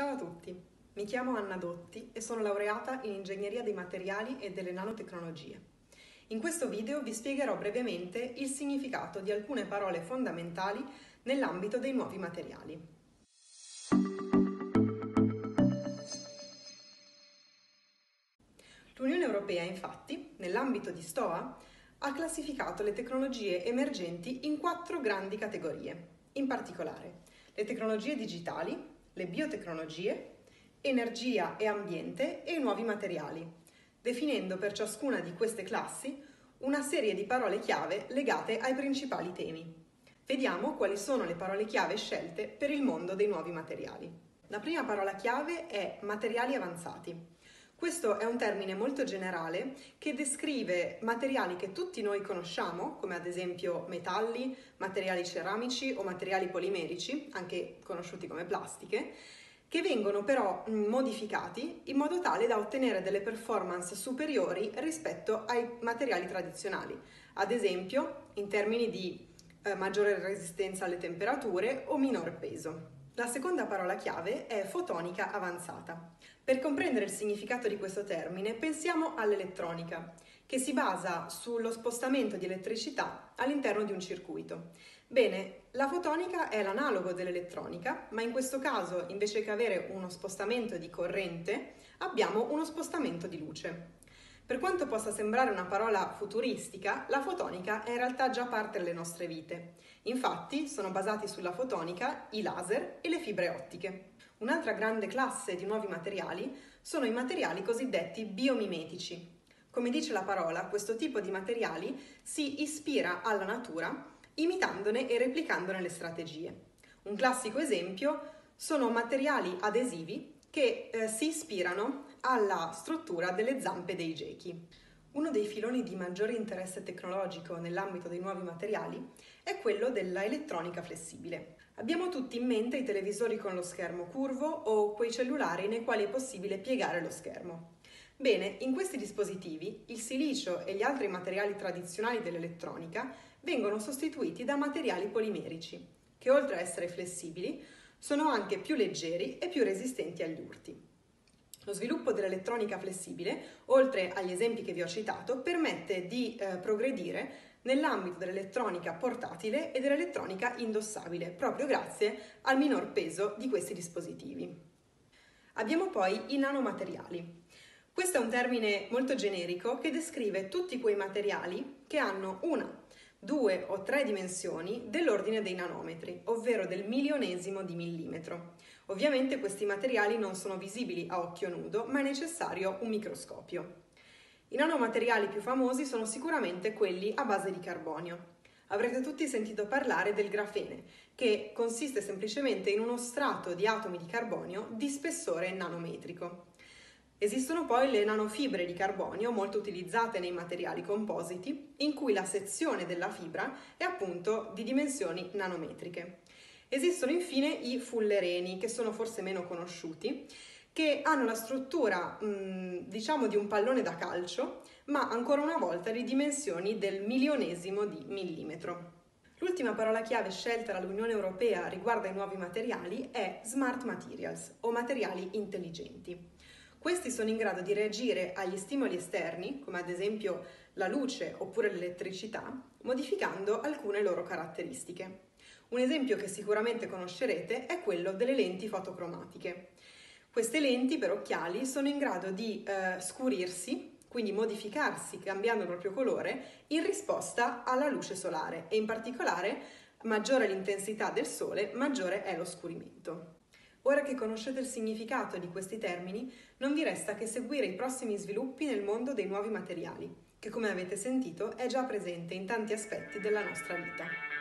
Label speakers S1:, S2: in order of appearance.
S1: Ciao a tutti, mi chiamo Anna Dotti e sono laureata in Ingegneria dei Materiali e delle Nanotecnologie. In questo video vi spiegherò brevemente il significato di alcune parole fondamentali nell'ambito dei nuovi materiali. L'Unione Europea, infatti, nell'ambito di STOA, ha classificato le tecnologie emergenti in quattro grandi categorie, in particolare le tecnologie digitali, le biotecnologie, energia e ambiente e i nuovi materiali, definendo per ciascuna di queste classi una serie di parole chiave legate ai principali temi. Vediamo quali sono le parole chiave scelte per il mondo dei nuovi materiali. La prima parola chiave è materiali avanzati. Questo è un termine molto generale che descrive materiali che tutti noi conosciamo, come ad esempio metalli, materiali ceramici o materiali polimerici, anche conosciuti come plastiche, che vengono però modificati in modo tale da ottenere delle performance superiori rispetto ai materiali tradizionali, ad esempio in termini di eh, maggiore resistenza alle temperature o minore peso. La seconda parola chiave è fotonica avanzata. Per comprendere il significato di questo termine pensiamo all'elettronica, che si basa sullo spostamento di elettricità all'interno di un circuito. Bene, la fotonica è l'analogo dell'elettronica, ma in questo caso invece che avere uno spostamento di corrente abbiamo uno spostamento di luce. Per quanto possa sembrare una parola futuristica, la fotonica è in realtà già parte delle nostre vite. Infatti sono basati sulla fotonica i laser e le fibre ottiche. Un'altra grande classe di nuovi materiali sono i materiali cosiddetti biomimetici. Come dice la parola, questo tipo di materiali si ispira alla natura imitandone e replicandone le strategie. Un classico esempio sono materiali adesivi che eh, si ispirano alla struttura delle zampe dei gechi. Uno dei filoni di maggiore interesse tecnologico nell'ambito dei nuovi materiali è quello della elettronica flessibile. Abbiamo tutti in mente i televisori con lo schermo curvo o quei cellulari nei quali è possibile piegare lo schermo. Bene, in questi dispositivi il silicio e gli altri materiali tradizionali dell'elettronica vengono sostituiti da materiali polimerici, che oltre a essere flessibili sono anche più leggeri e più resistenti agli urti. Lo sviluppo dell'elettronica flessibile, oltre agli esempi che vi ho citato, permette di eh, progredire nell'ambito dell'elettronica portatile e dell'elettronica indossabile, proprio grazie al minor peso di questi dispositivi. Abbiamo poi i nanomateriali. Questo è un termine molto generico che descrive tutti quei materiali che hanno una due o tre dimensioni dell'ordine dei nanometri, ovvero del milionesimo di millimetro. Ovviamente questi materiali non sono visibili a occhio nudo, ma è necessario un microscopio. I nanomateriali più famosi sono sicuramente quelli a base di carbonio. Avrete tutti sentito parlare del grafene, che consiste semplicemente in uno strato di atomi di carbonio di spessore nanometrico. Esistono poi le nanofibre di carbonio molto utilizzate nei materiali compositi, in cui la sezione della fibra è appunto di dimensioni nanometriche. Esistono infine i fullereni, che sono forse meno conosciuti, che hanno la struttura mh, diciamo di un pallone da calcio, ma ancora una volta di dimensioni del milionesimo di millimetro. L'ultima parola chiave scelta dall'Unione Europea riguardo ai nuovi materiali è smart materials o materiali intelligenti. Questi sono in grado di reagire agli stimoli esterni, come ad esempio la luce oppure l'elettricità, modificando alcune loro caratteristiche. Un esempio che sicuramente conoscerete è quello delle lenti fotocromatiche. Queste lenti per occhiali sono in grado di eh, scurirsi, quindi modificarsi cambiando il proprio colore, in risposta alla luce solare e in particolare maggiore l'intensità del sole, maggiore è lo scurimento. Ora che conoscete il significato di questi termini, non vi resta che seguire i prossimi sviluppi nel mondo dei nuovi materiali, che come avete sentito è già presente in tanti aspetti della nostra vita.